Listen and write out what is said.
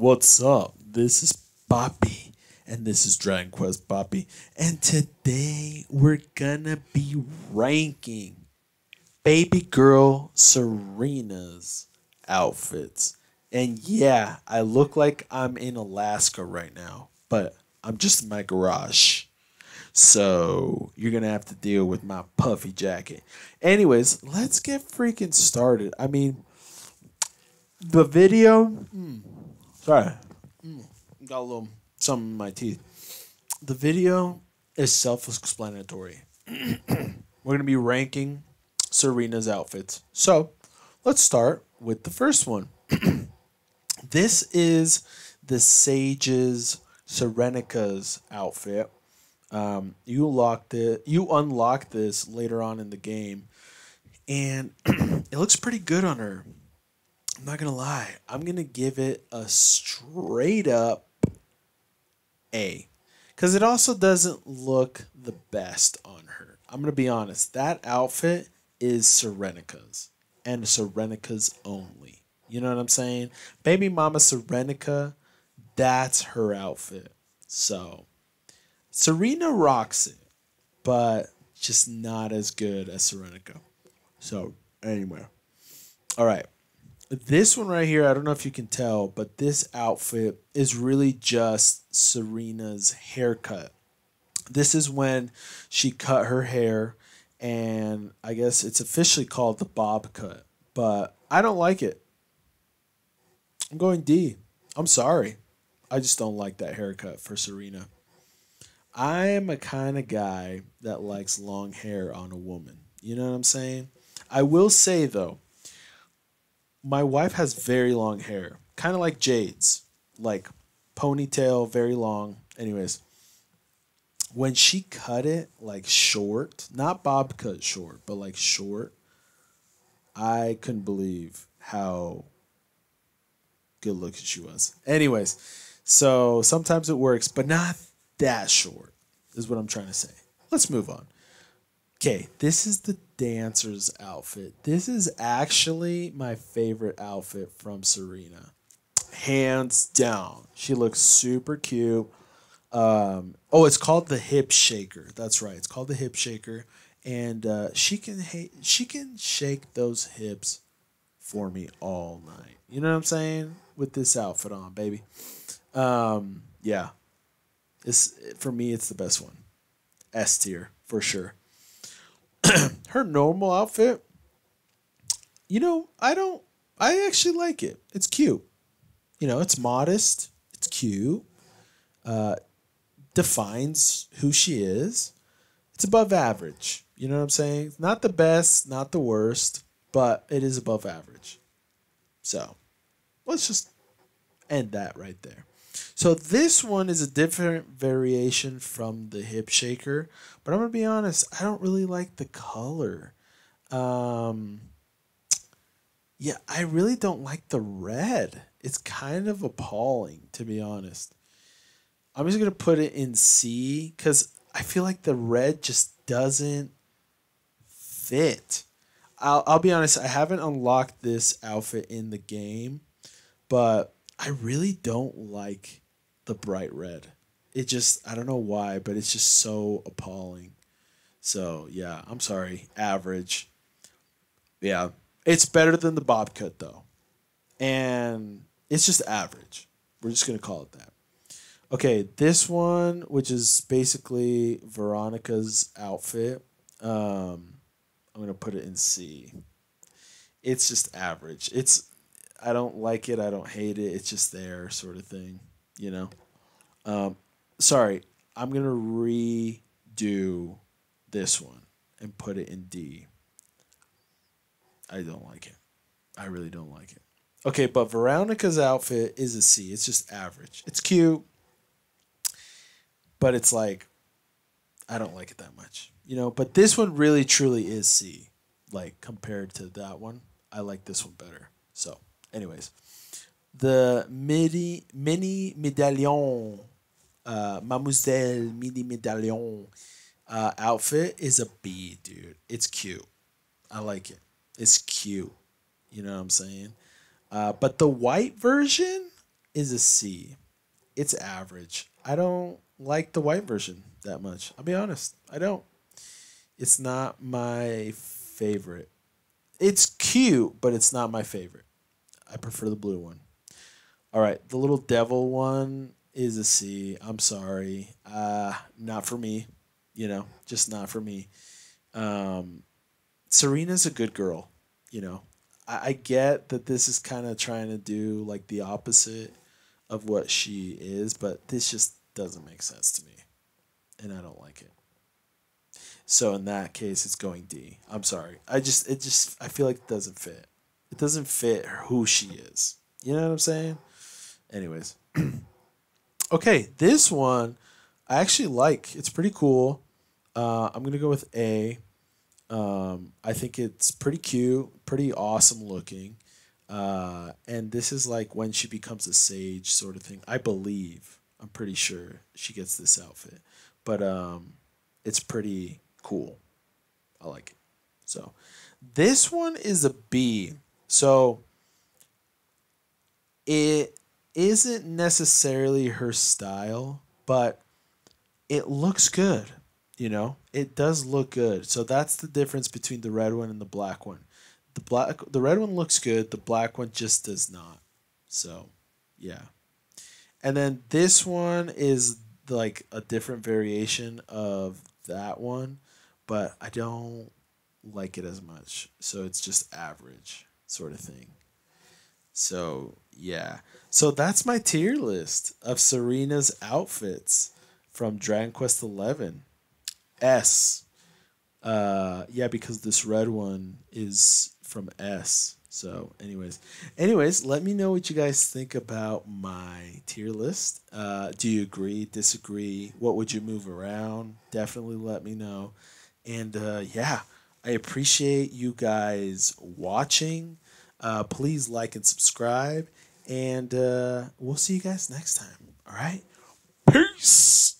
What's up? This is Papi, and this is Dragon Quest Papi. And today we're gonna be ranking baby girl Serena's outfits. And yeah, I look like I'm in Alaska right now, but I'm just in my garage. So you're gonna have to deal with my puffy jacket. Anyways, let's get freaking started. I mean, the video. mm, sorry, mm, got a little something in my teeth. The video is self-explanatory. We're gonna be ranking Serena's outfits. So let's start with the first one. this is the Sage's Serenica's outfit. Um, you locked it. You unlock this later on in the game, and it looks pretty good on her. I'm not gonna lie. I'm gonna give it a straight up A, because it also doesn't look the best on her. I'm gonna be honest. That outfit is Serenica's and Serenica's only. You know what I'm saying? Baby Mama Serenica, that's her outfit. So Serena rocks it, but just not as good as Serenica. So anyway, all right. This one right here, I don't know if you can tell, but this outfit is really just Serena's haircut. This is when she cut her hair, and I guess it's officially called the bob cut, but I don't like it. I'm going D. I'm sorry. I just don't like that haircut for Serena. I am a kind of guy that likes long hair on a woman. You know what I'm saying? I will say though, my wife has very long hair, kind of like Jade's, like ponytail, very long. Anyways, when she cut it like short, not bob cut short, but like short, I couldn't believe how good looking she was. Anyways, so sometimes it works, but not that short, is what I'm trying to say. Let's move on. Okay, this is the dancer's outfit. This is actually my favorite outfit from Serena. Hands down. She looks super cute. Um, oh, it's called the hip shaker. That's right. It's called the hip shaker. And uh, she can ha- she can shake those hips for me all night. You know what I'm saying? With this outfit on, baby. Um, yeah, it's for me. It's the best one. S tier for sure. Her normal outfit, you know, I don't. I actually like it. It's cute. You know, it's modest. It's cute. Uh, defines who she is. It's above average. You know what I'm saying? Not the best, not the worst, but it is above average. So let's just end that right there. So this one is a different variation from the hip shaker, but I'm gonna be honest, I don't really like the color. Um, yeah, I really don't like the red. It's kind of appalling, to be honest. I'm just gonna put it in C because I feel like the red just doesn't fit. I'll I'll be honest, I haven't unlocked this outfit in the game, but I really don't like the bright red. It just I don't know why, but it's just so appalling. So yeah, I'm sorry, average. Yeah, it's better than the bob cut though, and it's just average. We're just gonna call it that. Okay, this one, which is basically Veronica's outfit, um, I'm gonna put it in C. It's just average. It's I don't like it. I don't hate it. It's just there, sort of thing. You know. Um, sorry, I'm gonna redo this one and put it in D. I don't like it. I really don't like it. Okay, but Veronica's outfit is a C. It's just average. It's cute, but it's like I don't like it that much. You know, but this one really truly is C. Like compared to that one, I like this one better. So, anyways, the midi mini medallion, uh, Mademoiselle mini medallion uh, outfit is a B, dude. It's cute. I like it. It's cute. You know what I'm saying? Uh, but the white version, is a C. It's average. I don't like the white version that much. I'll be honest. I don't. It's not my favorite. It's cute, but it's not my favorite. I prefer the blue one. All right, the little devil one is a C. I'm sorry. Uh, not for me. You know, just not for me. Um, Serena's a good girl. You know, I, I get that this is kind of trying to do like the opposite of what she is, but this just doesn't make sense to me, and I don't like it. So in that case, it's going D. I'm sorry. I just it just I feel like it doesn't fit. It doesn't fit who she is. You know what I'm saying? Anyways. okay, this one I actually like. It's pretty cool. Uh, I'm gonna go with A. Um, I think it's pretty cute, pretty awesome looking. Uh, and this is like when she becomes a sage sort of thing. I believe. I'm pretty sure she gets this outfit. But um, it's pretty cool. I like it. So this one is a B. So it isn't necessarily her style, but it looks good. You know, it does look good. So that's the difference between the red one and the black one. The black, the red one looks good. The black one just does not. So, yeah. And then this one is like a different variation of that one, but I don't like it as much. So it's just average sort of thing. So, yeah. So that's my tier list of Serena's outfits from Dragon Quest Eleven. S. Uh, yeah, because this red one is from S. So, anyways, anyways, let me know what you guys think about my tier list. Uh, do you agree? Disagree? What would you move around? Definitely let me know. And uh, yeah, I appreciate you guys watching. Uh, please like and subscribe, and uh, we'll see you guys next time. All right, peace.